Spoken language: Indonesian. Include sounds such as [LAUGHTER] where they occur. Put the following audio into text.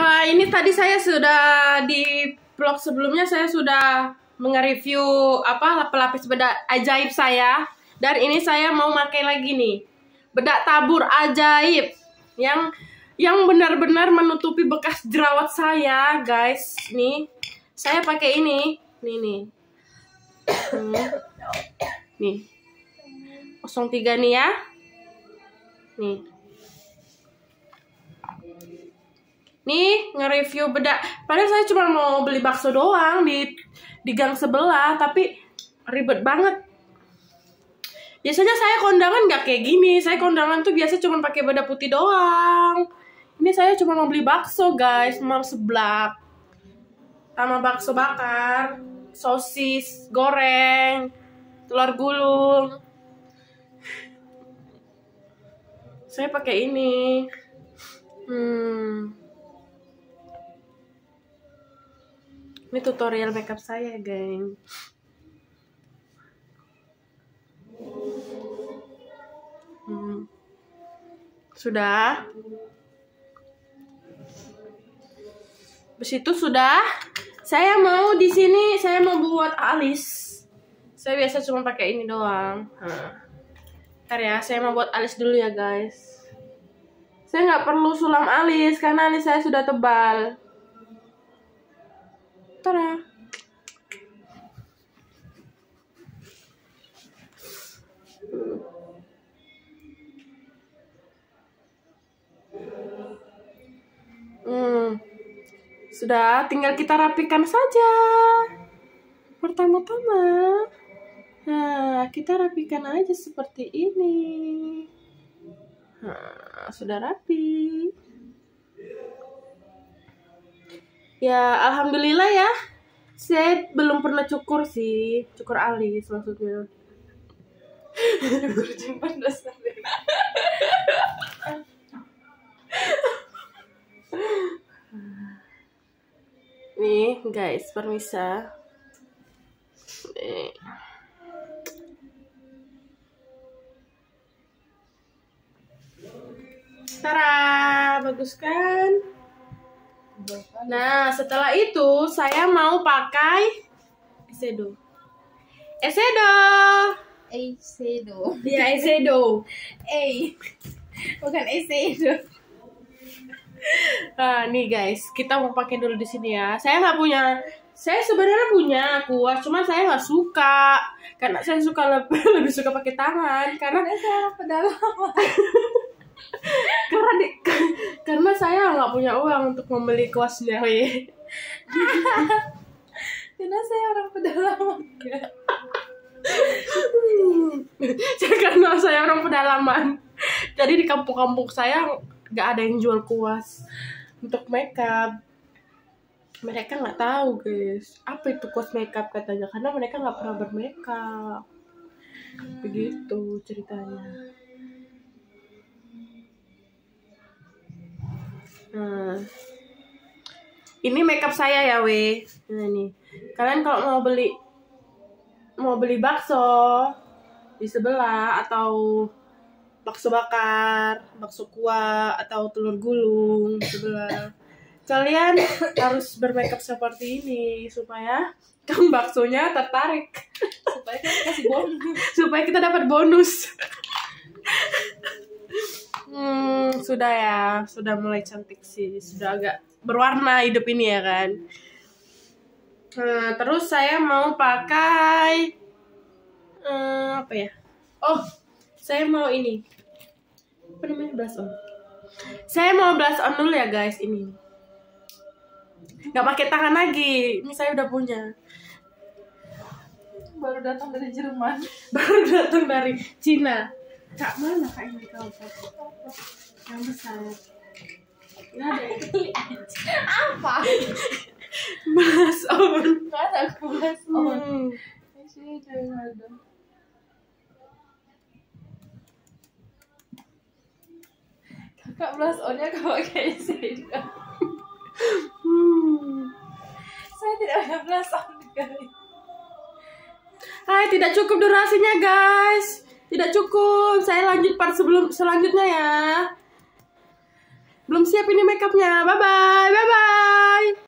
Ha, ini tadi saya sudah di vlog sebelumnya saya sudah nge-review apa pelapis bedak ajaib saya. Dan ini saya mau pakai lagi nih. Bedak tabur ajaib yang yang benar-benar menutupi bekas jerawat saya, guys. Nih, saya pakai ini. Nih nih. Nih. 03 nih ya. Nih. Nih, nge-review bedak. Padahal saya cuma mau beli bakso doang di di gang sebelah, tapi ribet banget. Biasanya saya kondangan nggak kayak gini. Saya kondangan tuh biasa cuma pakai bedak putih doang. Ini saya cuma mau beli bakso, guys, mau seblak. Sama bakso bakar, sosis, goreng, telur gulung. Saya pakai ini. Hmm. Ini tutorial makeup saya, geng. Hmm. Sudah. Habis itu sudah. Saya mau di sini saya mau buat alis. Saya biasa cuma pakai ini doang. Nah. Ntar ya, saya mau buat alis dulu ya, guys. Saya nggak perlu sulam alis karena alis saya sudah tebal. Tada. Hmm. Sudah, tinggal kita rapikan saja. Pertama-tama, nah, kita rapikan aja seperti ini. Nah, sudah rapi. Ya, alhamdulillah ya. Saya belum pernah cukur sih, cukur alis maksudnya. Nih, guys, permisa. Nih. Tara, bagus kan? Nah, setelah itu saya mau pakai Esedo. Esedo. Eisedo. Ya, Esedo. [LAUGHS] Eh, bukan Eisedo. Nah, nih guys, kita mau pakai dulu di sini ya. Saya nggak punya, saya sebenarnya punya kuas, cuma saya nggak suka karena saya suka lebih, [LAUGHS] lebih suka pakai tangan karena Karena saya pedalaman. Karena di, [LAUGHS] karena saya nggak punya uang untuk membeli kuasnya. [LAUGHS] Karena saya orang pedalaman. [LAUGHS] karena saya orang pedalaman. Jadi di kampung-kampung saya nggak ada yang jual kuas untuk makeup. Mereka nggak tahu guys, apa itu kuas makeup katanya karena mereka nggak pernah bermakeup. Begitu ceritanya. Nah, ini makeup saya ya, we. Nah, nih. Kalian kalau mau beli mau beli bakso di sebelah atau bakso bakar, bakso kuah atau telur gulung di sebelah. Kalian harus bermakeup seperti ini supaya kang [LAUGHS] baksonya tertarik Supaya kasih bonus. supaya kita dapat bonus. Sudah ya, sudah mulai cantik sih, sudah agak berwarna hidup ini ya kan. Nah, terus saya mau pakai eh, apa ya? Oh, saya mau ini. Apa namanya blush on? Saya mau blush on dulu ya guys ini. Gak pakai tangan lagi, ini saya udah punya. Baru datang dari Jerman. [LAUGHS] Baru datang dari Cina. Kak mana kak ini kau? Yang besar. Nggak ada ya? Apa? Blush on. Ada aku bahas on. Hmm. Eisedo yang ada. Kakak blush onnya kau pakai. Hmm. Saya tidak ada blush on guys. Hai, tidak cukup durasinya guys. Tidak cukup. Saya lanjut part sebelum selanjutnya ya belum siap ini makeupnya. Bye bye, bye bye.